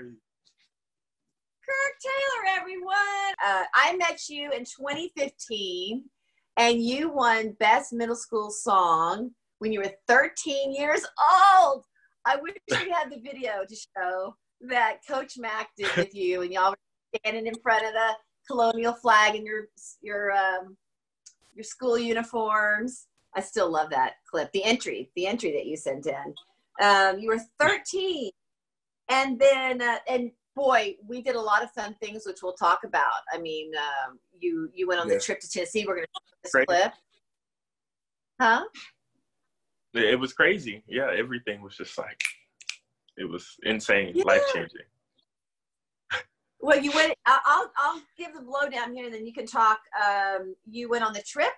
you? Kirk Taylor, everyone. Uh, I met you in 2015, and you won Best Middle School Song when you were 13 years old. I wish we had the video to show that Coach Mack did with you, and y'all were standing in front of the colonial flag in your your um, your school uniforms. I still love that clip. The entry, the entry that you sent in. Um, you were 13, and then uh, and boy, we did a lot of fun things, which we'll talk about. I mean, um, you you went on the trip to Tennessee. We're going to this Great. clip, huh? It was crazy. Yeah, everything was just like, it was insane, Yeah. life changing. Well, you went. I- I'll I'll give the blowdown here, and then you can talk. Um, you went on the trip,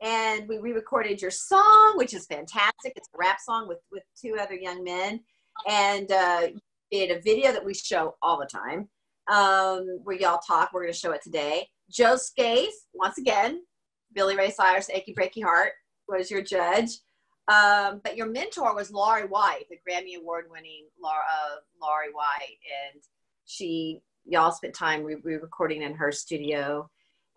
and we re-recorded your song, which is fantastic. It's a rap song with with two other young men, and uh, did a video that we show all the time, um, where y'all talk. We're going to show it today. Joe Scaife, once again, Billy Ray Cyrus, "Achy Breaky Heart" was your judge. Um, but your mentor was Lari White, the Grammy Award winning Laura, uh, Lari White, and she y'all spent time re- re-recording in her studio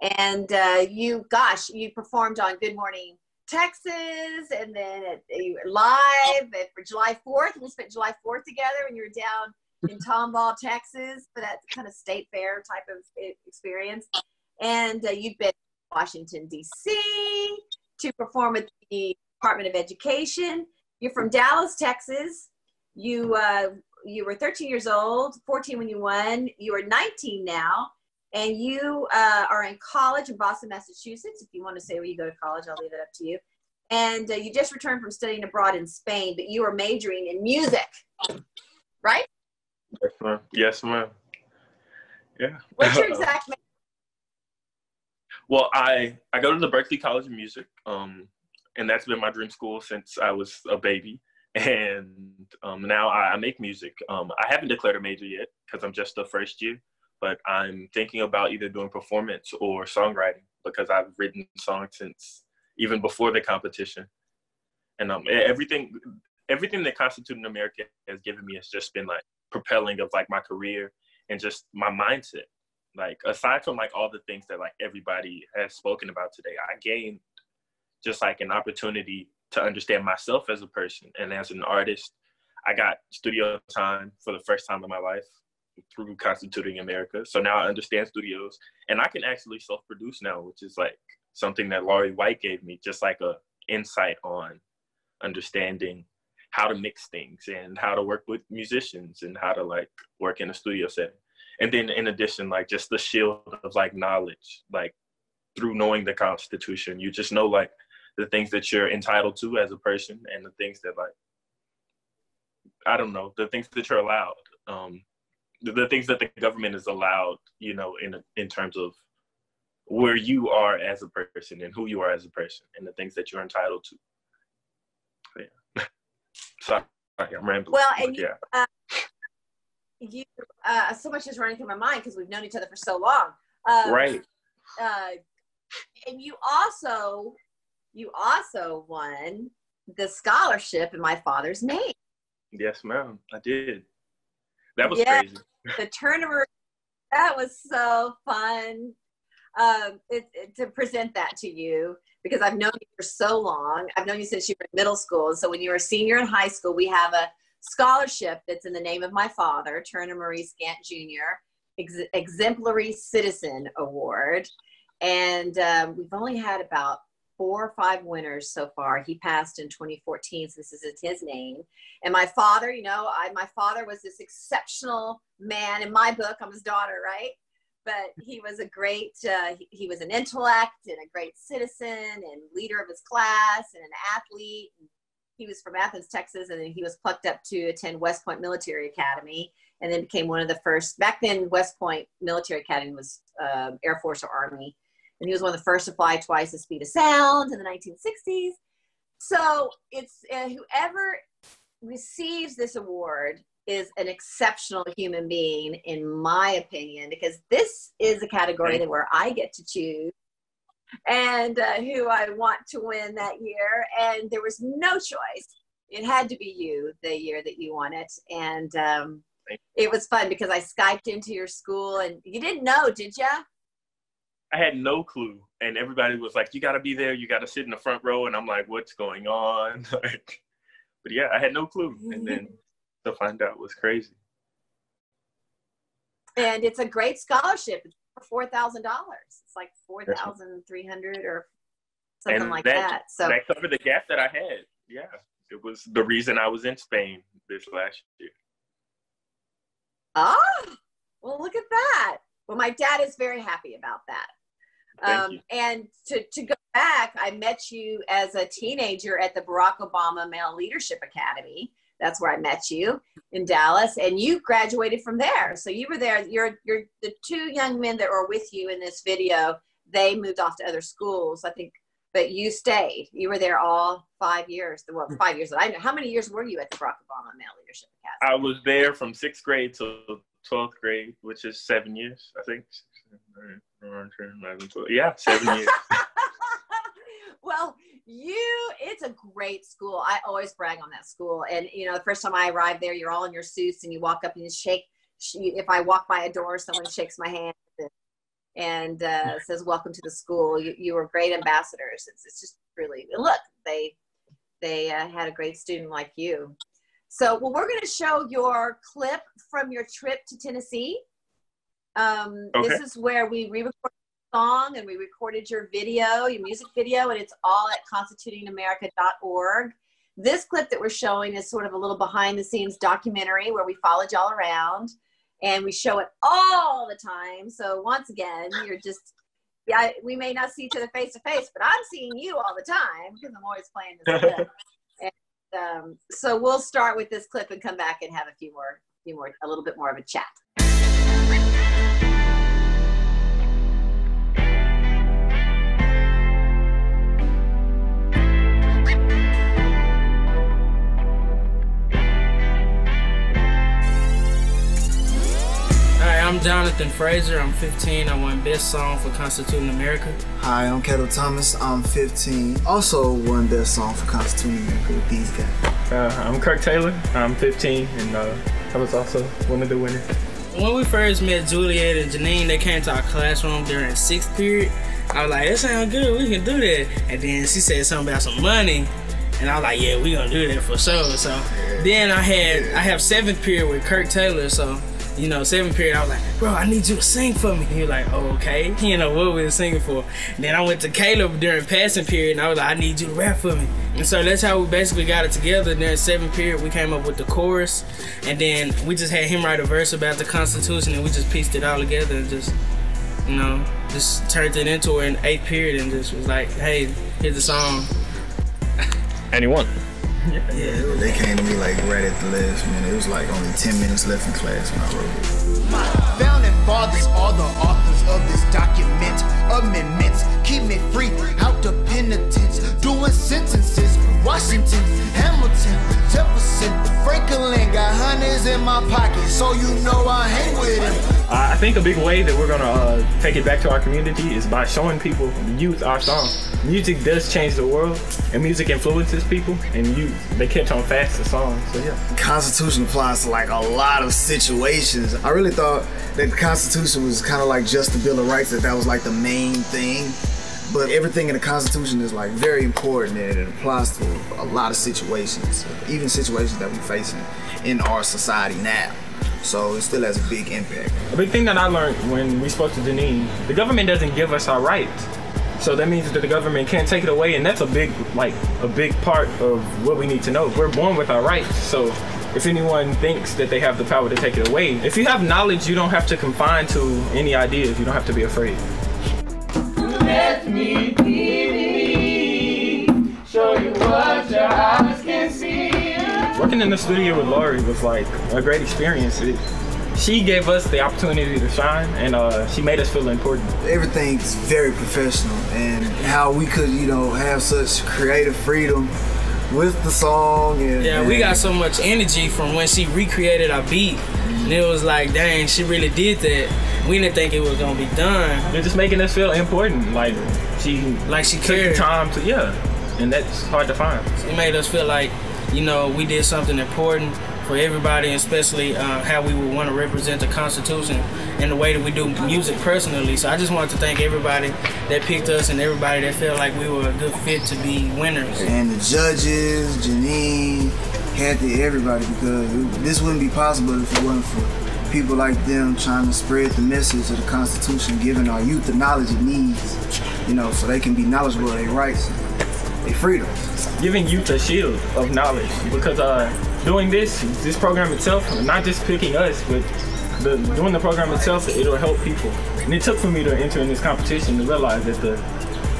and uh, you gosh you performed on good morning texas and then at, you were live at, for july 4th we spent july 4th together and you were down in tomball texas for that kind of state fair type of experience. And uh, you've been washington d.c to perform with the department of education. You're from dallas texas. You uh, you were 13 years old, 14 when you won. You are 19 now, and you uh, are in college in Boston, Massachusetts. If you want to say where you go to college, I'll leave it up to you. And uh, you just returned from studying abroad in Spain, but you are majoring in music, right? Yes, ma'am. Yes, ma'am. Yeah. What's your exact? ma- Well, I I go to the Berklee College of Music, um, and that's been my dream school since I was a baby. And um, now I, I make music. Um, I haven't declared a major yet because I'm just the first year, but I'm thinking about either doing performance or songwriting because I've written songs since even before the competition. And um, everything everything that Constituting America has given me has just been like propelling of like my career and just my mindset. Like aside from like all the things that like everybody has spoken about today i gained just like an opportunity to understand myself as a person and as an artist. I got studio time for the first time in my life through constituting america. So now i understand studios. And i can actually self-produce now which is like something that lari white gave me just like a insight on understanding how to mix things and how to work with musicians and how to like work in a studio setting. And then in addition like just the shield of like knowledge like through knowing the constitution. You just know like the things that you're entitled to as a person and the things that like i don't know the things that you're allowed. Um the, things that the government is allowed you know in in terms of where you are as a person and who you are as a person and the things that you're entitled to yeah sorry i'm rambling Well, and you, yeah you uh, so much is running through my mind because we've known each other for so long. Um, right uh, and you also you also won the scholarship in my father's name Yes, ma'am. I did. That was Yeah. crazy. the tournament that was so fun um, it, it- to present that to you because i've known you for so long i've known you since you were in middle school so when you were a senior in high school we have a scholarship that's in the name of my father turner maurice gauntt jr Ex- exemplary citizen award and um, we've only had about four or five winners so far. He passed in 2014 so this is his name. And my father you know I, my father was this exceptional man. In my book i'm his daughter right? But he was a great uh, he, he was an intellect and a great citizen and leader of his class and an athlete. He was from athens texas and then he was plucked up to attend west point military academy and then became one of the first back then west point military academy was uh, air force or army and he was one of the first to fly twice the speed of sound in the 1960s so it's uh, whoever receives this award is an exceptional human being in my opinion because this is a category that where i get to choose and uh, who i want to win that year. And there was no choice. It had to be you the year that you won it. And um, it was fun because I Skyped into your school and you didn't know, did you? I had no clue. And everybody was like, you got to be there. You got to sit in the front row. And I'm like, what's going on? like, but yeah, I had no clue. And then to find out was crazy. And it's a great scholarship. It's for $4,000. It's like 4,300 or something and like that, that. So that covered the gap that I had. Yeah. It was the reason I was in Spain this last year. Ah, well, look at that. Well, my dad is very happy about that. Um, and to, to go back, I met you as a teenager at the Barack Obama Male Leadership Academy. That's where I met you in Dallas, and you graduated from there. So you were there. You're you're the two young men that were with you in this video. They moved off to other schools, I think, but you stayed. You were there all five years. The Well, five years that I know. How many years were you at the Barack Obama Male Leadership Academy? I was there from sixth grade to 12th grade, which is seven years, I think. Yeah, seven years. well, you, it's a great school. I always brag on that school. And, you know, the first time I arrived there, you're all in your suits and you walk up and you shake. If I walk by a door, someone shakes my hand and uh, says, Welcome to the school. You, you were great ambassadors. It's, it's just really, look, they, they uh, had a great student like you. So, well, we're going to show your clip from your trip to Tennessee. Um, okay. This is where we re-recorded the song and we recorded your video, your music video, and it's all at constitutingamerica.org. This clip that we're showing is sort of a little behind the scenes documentary where we followed y'all around and we show it all the time. So once again, you're just yeah, we may not see each other face to face, but I'm seeing you all the time because I'm always playing this clip. Um, so we'll start with this clip and come back and have a few more, few more, a little bit more of a chat. I'm Jonathan Fraser. I'm 15. I won Best Song for Constituting America. Hi, I'm Caleb Thomas. I'm 15. Also won Best Song for Constituting America with these guys. Uh, I'm Kirk Taylor. I'm 15, and uh, I was also one of the winners. When we first met Juliet and Janine, they came to our classroom during sixth period. I was like, that sounds good. We can do that. And then she said something about some money. And I was like, yeah, we gonna do that for sure. So then I had I have seventh period with Kirk Taylor, so you know, seventh period, I was like, bro, I need you to sing for me. He was like, oh, okay. He know what we were singing for. And then I went to Caleb during passing period, and I was like, I need you to rap for me. And so that's how we basically got it together. And during seventh period, we came up with the chorus, and then we just had him write a verse about the Constitution, and we just pieced it all together and just, you know, just turned it into an eighth period and just was like, hey, here's the song. And won. Yeah, they came to me like right at the last minute. It was like only 10 minutes left in class when I wrote it. My founding fathers are the authors of this document. Amendments keep me free out the penitence. Doing sentences. Washington, Hamilton, Jefferson, Franklin got hundreds in my pocket, so you know I hang with him. I think a big way that we're gonna uh, take it back to our community is by showing people, youth, our song. Music does change the world, and music influences people, and you they catch on fast to song. So yeah. Constitution applies to like a lot of situations. I really thought that the Constitution was kind of like just the Bill of Rights, that that was like the main thing. But everything in the Constitution is like very important and it applies to a lot of situations, even situations that we're facing in our society now. So it still has a big impact. A big thing that I learned when we spoke to Janine, the government doesn't give us our rights. So that means that the government can't take it away, and that's a big, like, a big part of what we need to know. We're born with our rights, so if anyone thinks that they have the power to take it away, if you have knowledge, you don't have to confine to any ideas. You don't have to be afraid. Let me show you what your eyes can see. Working in the studio with Lari was like a great experience. It, she gave us the opportunity to shine and uh, she made us feel important. Everything's very professional and how we could, you know, have such creative freedom with the song. And, yeah, we got so much energy from when she recreated our beat. And it was like, dang, she really did that. We didn't think it was gonna be done. They're just making us feel important. Like she, like she cared. time to, yeah, and that's hard to find. It made us feel like, you know, we did something important for everybody, especially uh, how we would want to represent the Constitution and the way that we do music personally. So I just wanted to thank everybody that picked us and everybody that felt like we were a good fit to be winners. And the judges, Janine, Kathy, everybody, because this wouldn't be possible if it wasn't for people like them trying to spread the message of the Constitution, giving our youth the knowledge it needs, you know, so they can be knowledgeable of their rights, their freedoms. Giving youth a shield of knowledge because uh, doing this, this program itself, not just picking us, but the, doing the program itself, it'll help people. And it took for me to enter in this competition to realize that the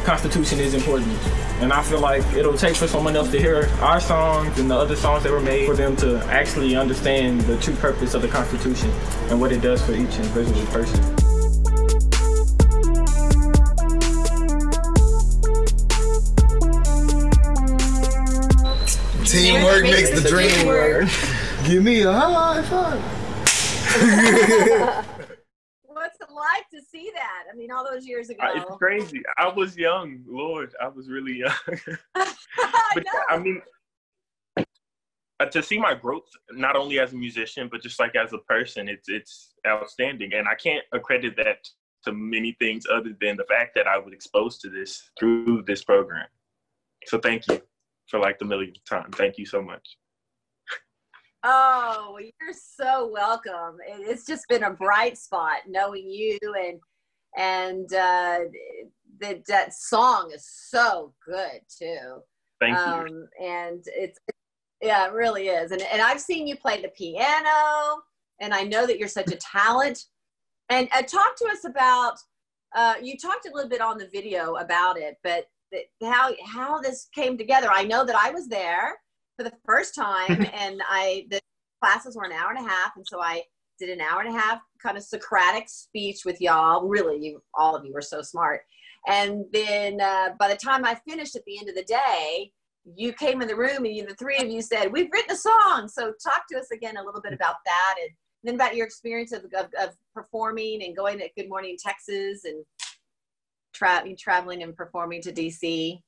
Constitution is important. And I feel like it'll take for someone else to hear our songs and the other songs that were made for them to actually understand the true purpose of the Constitution and what it does for each individual person. Teamwork makes the dream work. Give me a high five. What's it like to see that? I mean, all those years ago. Uh, It's crazy. I was young, Lord. I was really young. I but know. I mean, uh, to see my growth, not only as a musician, but just like as a person, it's it's outstanding. And I can't accredit that to many things other than the fact that I was exposed to this through this program. So thank you for like the millionth time. Thank you so much. Oh, you're so welcome. It's just been a bright spot knowing you and and uh, that that song is so good too. Thank you. Um, and it's yeah, it really is. And and I've seen you play the piano, and I know that you're such a talent. And uh, talk to us about. Uh, you talked a little bit on the video about it, but how how this came together. I know that I was there for the first time, and I the classes were an hour and a half, and so I did an hour and a half kind of Socratic speech with y'all. Really, you all of you were so smart. And then uh, by the time I finished at the end of the day, you came in the room and you, the three of you said, We've written a song. So talk to us again a little bit about that and then about your experience of, of, of performing and going to Good Morning Texas and tra- traveling and performing to DC.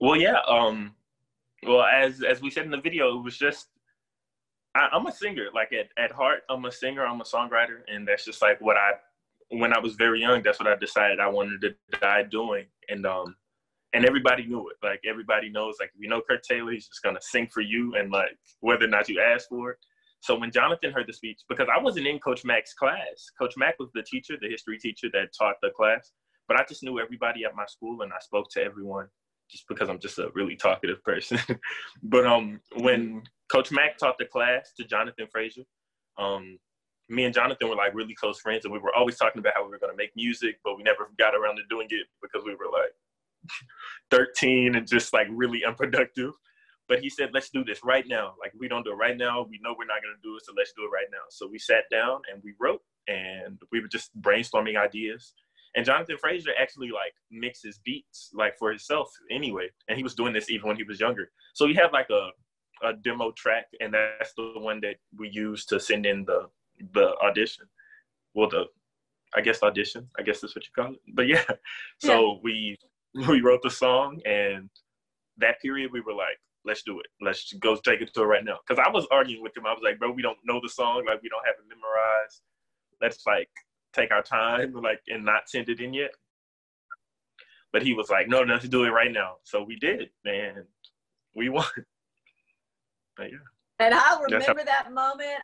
Well, yeah. Um, well, as as we said in the video, it was just I, I'm a singer. Like at at heart, I'm a singer. I'm a songwriter, and that's just like what I when I was very young. That's what I decided I wanted to die doing, and um, and everybody knew it. Like everybody knows. Like you know Kirk Taylor, he's just gonna sing for you, and like whether or not you ask for it. So when Jonathan heard the speech, because I wasn't in Coach Mack's class, Coach Mack was the teacher, the history teacher that taught the class, but I just knew everybody at my school, and I spoke to everyone just because I'm just a really talkative person. but um, when Coach Mack taught the class to Jonathan Frazier, um, me and Jonathan were like really close friends, and we were always talking about how we were going to make music, but we never got around to doing it because we were like 13 and just like really unproductive. But he said, let's do this right now. Like, we don't do it right now, we know we're not going to do it, so let's do it right now. So we sat down and we wrote, and we were just brainstorming ideas. And Jonathan Frazier actually like mixes beats like for himself anyway, and he was doing this even when he was younger. So he had like a a demo track, and that's the one that we used to send in the the audition. Well, the I guess audition. I guess that's what you call it. But yeah, so we we wrote the song, and that period we were like, let's do it. Let's go take it to it right now. Because I was arguing with him. I was like, bro, we don't know the song. Like we don't have it memorized. Let's like take our time, like and not send it in yet. But he was like, no, let's do it right now. So we did, and we won. But yeah. And I That's how- remember that moment.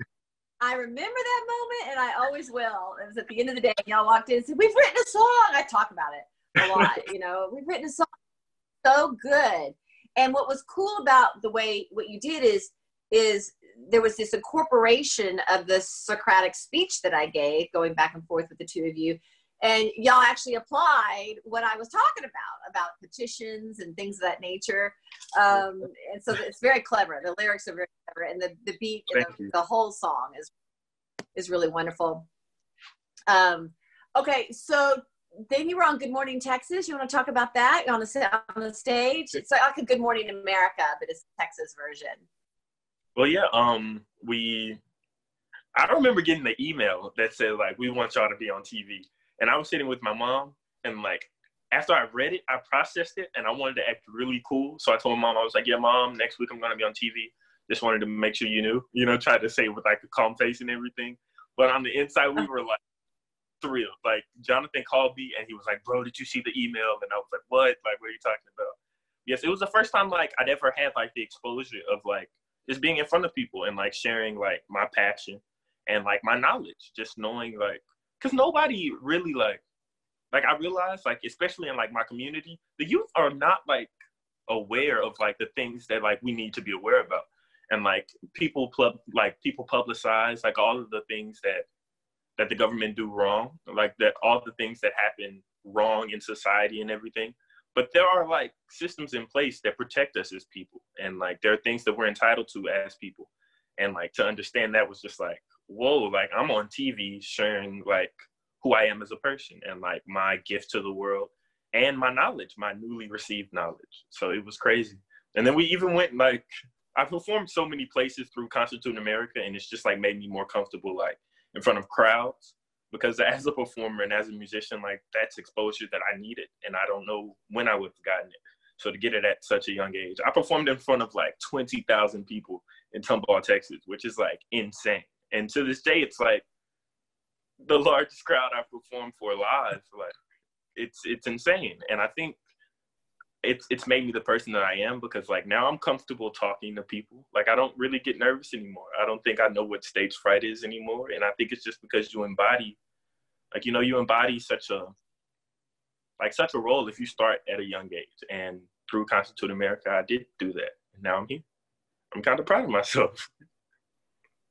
I remember that moment, and I always will. It was at the end of the day, and y'all walked in and said, "We've written a song." I talk about it a lot. you know, we've written a song so good. And what was cool about the way what you did is is there was this incorporation of the Socratic speech that I gave, going back and forth with the two of you, and y'all actually applied what I was talking about about petitions and things of that nature. Um, and so it's very clever. The lyrics are very clever, and the, the beat and the, the whole song is is really wonderful. Um, okay, so then you were on Good Morning Texas. You want to talk about that on the on the stage? It's like a Good Morning America, but it's the Texas version. Well, yeah. Um, we. I remember getting the email that said like, "We want y'all to be on TV," and I was sitting with my mom, and like, after I read it, I processed it, and I wanted to act really cool. So I told my mom, I was like, "Yeah, mom, next week I'm gonna be on TV. just wanted to make sure you knew, you know, tried to say with like a calm face and everything. But on the inside, we were like thrilled. Like Jonathan called me and he was like, "Bro, did you see the email?" And I was like, "What? Like, what are you talking about?" Yes, it was the first time like I'd ever had like the exposure of like just being in front of people and like sharing like my passion and like my knowledge, just knowing like, cause nobody really like, like I realized like especially in like my community, the youth are not like aware of like the things that like we need to be aware about and like people pub like people publicize like all of the things that that the government do wrong like that all the things that happen wrong in society and everything but there are like systems in place that protect us as people and like there are things that we're entitled to as people and like to understand that was just like whoa like i'm on tv sharing like who i am as a person and like my gift to the world and my knowledge, my newly received knowledge. So it was crazy. And then we even went like I performed so many places through Constitute America, and it's just like made me more comfortable like in front of crowds because as a performer and as a musician, like that's exposure that I needed, and I don't know when I would have gotten it. So to get it at such a young age, I performed in front of like twenty thousand people in Tomball, Texas, which is like insane. And to this day, it's like the largest crowd I've performed for live. Like it's it's insane and i think it's it's made me the person that i am because like now i'm comfortable talking to people. Like i don't really get nervous anymore. I don't think i know what stage fright is anymore. And i think it's just because you embody like you know you embody such a like such a role if you start at a young age. And through constitute america i did do that. And now i'm here. I'm kind of proud of myself.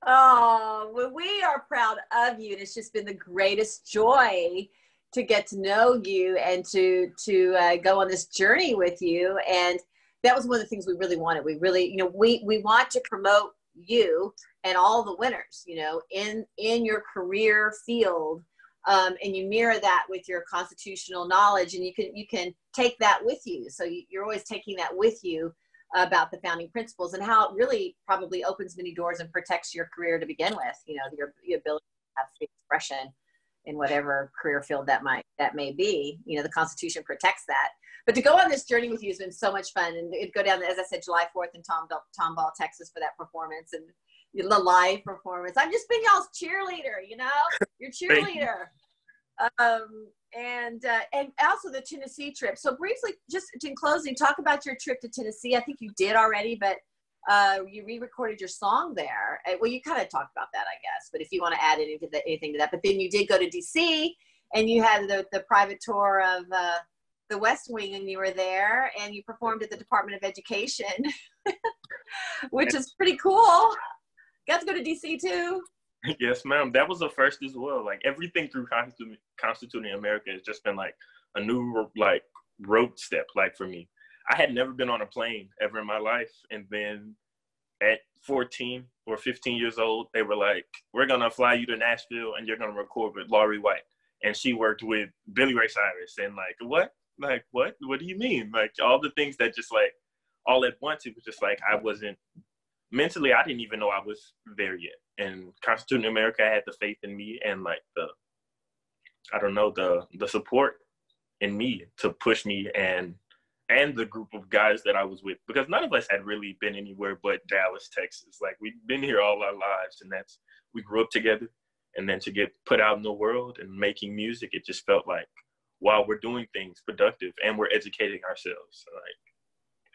Oh well we are proud of you. And it's just been the greatest joy to get to know you and to to uh, go on this journey with you. And that was one of the things we really wanted. We really you know we we want to promote you and all the winners you know in in your career field. Um, and you mirror that with your constitutional knowledge and you can you can take that with you. So you're always taking that with you about the founding principles and how it really probably opens many doors and protects your career to begin with you know your, your ability to have free expression in whatever career field that might that may be. You know, the Constitution protects that. But to go on this journey with you has been so much fun, and it go down as I said, July fourth in Tom Tomball, Texas, for that performance and the live performance. I've just been y'all's cheerleader. You know, your cheerleader. um, and uh, and also the Tennessee trip. So briefly, just in closing, talk about your trip to Tennessee. I think you did already, but uh, you re-recorded your song there. Uh, well, you kind of talked about that, I guess. But if you want to add anything to, that, anything to that, but then you did go to DC, and you had the the private tour of uh, the West Wing, and you were there, and you performed at the Department of Education, which is pretty cool. Got to go to DC too. Yes, ma'am. That was the first as well. Like everything through Constituting America has just been like a new like road step, like for me. I had never been on a plane ever in my life. And then at 14 or 15 years old, they were like, we're going to fly you to Nashville and you're going to record with Lari White. And she worked with Billy Ray Cyrus. And like, what? Like, what? What do you mean? Like, all the things that just like, all at once, it was just like, I wasn't mentally, I didn't even know I was there yet. And Constituting America had the faith in me and like the, I don't know, the, the support in me to push me and and the group of guys that I was with because none of us had really been anywhere but Dallas, Texas. Like we've been here all our lives and that's we grew up together and then to get put out in the world and making music, it just felt like while we're doing things productive and we're educating ourselves. Like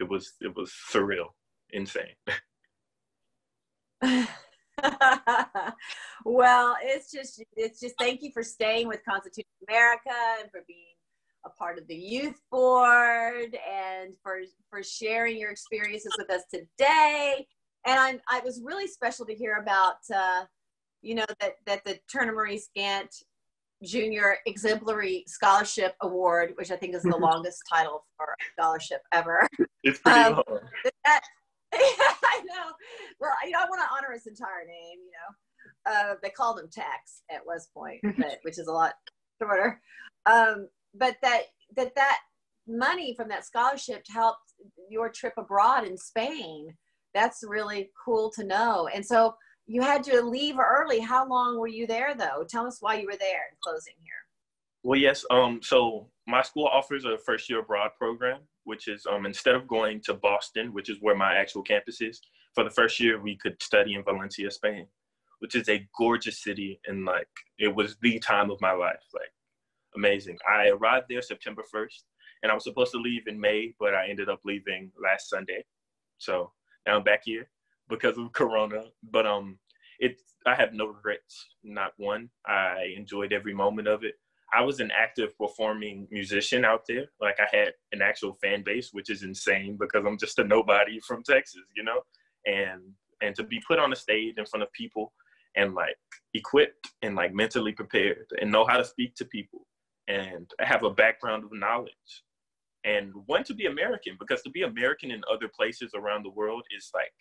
it was it was surreal, insane. well, it's just it's just thank you for staying with constitution America and for being a part of the youth board and for for sharing your experiences with us today. And I'm, I was really special to hear about, uh, you know, that that the Turner Maurice Gauntt Junior Exemplary Scholarship Award, which I think is the longest title for a scholarship ever. It's pretty um, long. That, I know. Well, you know, I want to honor his entire name. You know, uh, they called him Tex at West Point, but, which is a lot shorter. Um, but that that that money from that scholarship helped your trip abroad in Spain. That's really cool to know. And so you had to leave early. How long were you there though? Tell us why you were there in closing here. Well, yes. Um, so my school offers a first year abroad program, which is um, instead of going to Boston, which is where my actual campus is, for the first year, we could study in Valencia, Spain, which is a gorgeous city. And like, it was the time of my life. Like, amazing. I arrived there September 1st and I was supposed to leave in May, but I ended up leaving last Sunday. So now I'm back here because of Corona. But um, it I have no regrets, not one. I enjoyed every moment of it. I was an active performing musician out there. Like I had an actual fan base, which is insane because I'm just a nobody from Texas, you know. And and to be put on a stage in front of people and like equipped and like mentally prepared and know how to speak to people and have a background of knowledge and want to be American because to be American in other places around the world is like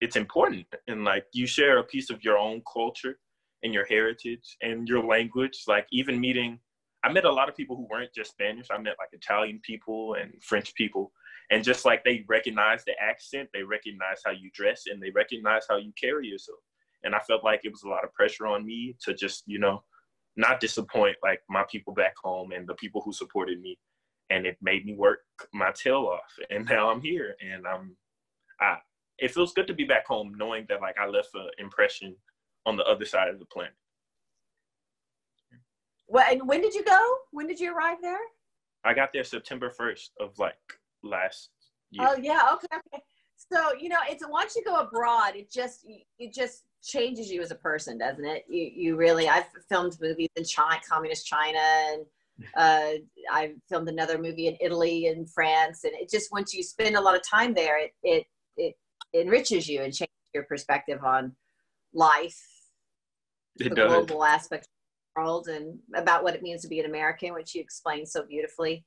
it's important. And like you share a piece of your own culture and your heritage and your language. Like even meeting I met a lot of people who weren't just Spanish. I met like Italian people and French people. And just like they recognize the accent they recognize how you dress and they recognize how you carry yourself. And I felt like it was a lot of pressure on me to just you know not disappoint like my people back home and the people who supported me. And it made me work my tail off and now i'm here and i'm i it feels good to be back home knowing that like i left an impression on the other side of the planet. Well and when did you go? When did you arrive there? I got there september 1st of like last year. Oh yeah okay okay. So you know it's once you go abroad it just it just changes you as a person doesn't it you you really i've filmed movies in china communist china and uh, I filmed another movie in Italy and France, and it just once you spend a lot of time there, it it it enriches you and changes your perspective on life, it the does. global aspect of the world, and about what it means to be an American, which you explained so beautifully.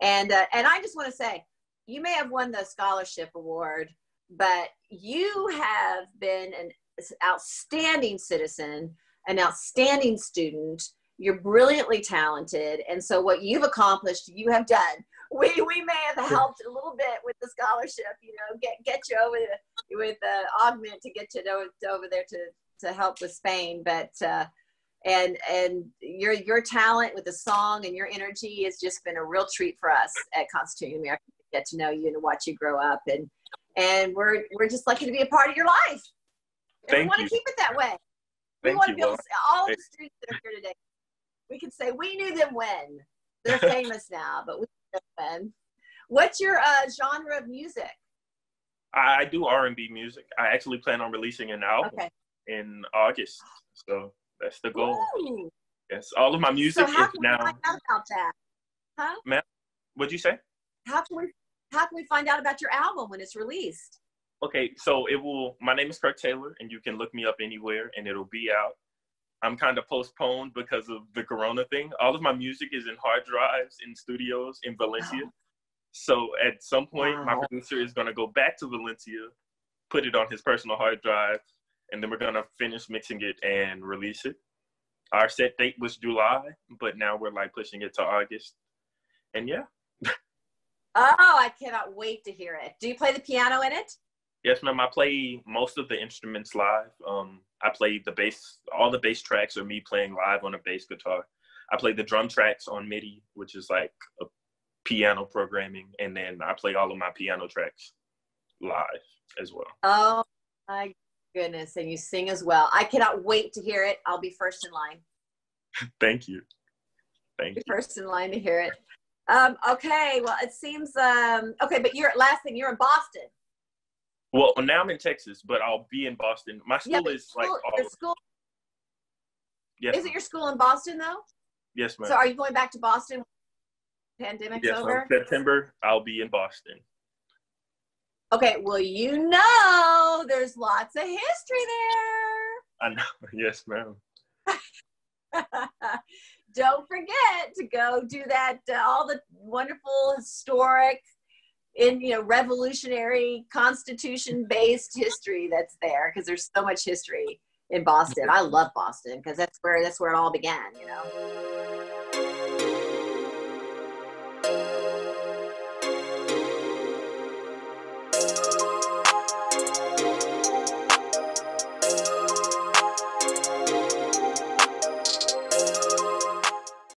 And uh, and I just want to say, you may have won the scholarship award, but you have been an outstanding citizen, an outstanding student you're brilliantly talented. And so what you've accomplished, you have done. We, we may have helped a little bit with the scholarship, you know, get, get you over to, with uh, Augment to get you to, over there to, to help with Spain. But, uh, and, and your, your talent with the song and your energy has just been a real treat for us at Constituting America to get to know you and to watch you grow up. And, and we're, we're just lucky to be a part of your life. And Thank we want to keep it that way. We Thank want to be able to say all of the students that are here today we can say we knew them when they're famous now, but we knew them when. What's your uh, genre of music? I, do R&B music. I actually plan on releasing an album Okay. in August. So that's the goal. Ooh. Yes, all of my music So how is can now. we find out about that? Huh? What'd you say? How can we how can we find out about your album when it's released? Okay, so it will. My name is Kirk Taylor, and you can look me up anywhere, and it'll be out. I'm kind of postponed because of the Corona thing. All of my music is in hard drives in studios in Valencia. So at some point, my producer is gonna go back to Valencia, put it on his personal hard drive, and then we're gonna finish mixing it and release it. Our set date was July, but now we're like pushing it to August. And yeah, Oh, I cannot wait to hear it. Do you play the piano in it? Yes, ma'am. I play most of the instruments live. Um, I play the bass. All the bass tracks are me playing live on a bass guitar. I play the drum tracks on MIDI, which is like a piano programming, and then I play all of my piano tracks live as well. Oh my goodness. And you sing as well. I cannot wait to hear it. I'll be first in line. Thank you. Thank you. first in line to hear it. Um, okay, well it seems um okay, but you're last thing, you're in Boston. Well, now I'm in Texas, but I'll be in Boston. My school but is like school, all. school Yes, is it your school in Boston though? yes, ma'am. So are you going back to Boston? when Pandemic's yes, over. September, I'll be in Boston. Okay, well you know there's lots of history there. I know. Yes, ma'am. Don't forget to go do that. Uh, all the wonderful historic, in you know revolutionary constitution based history that's there because there's so much history in Boston. I love Boston because that's where that's where it all began. You know.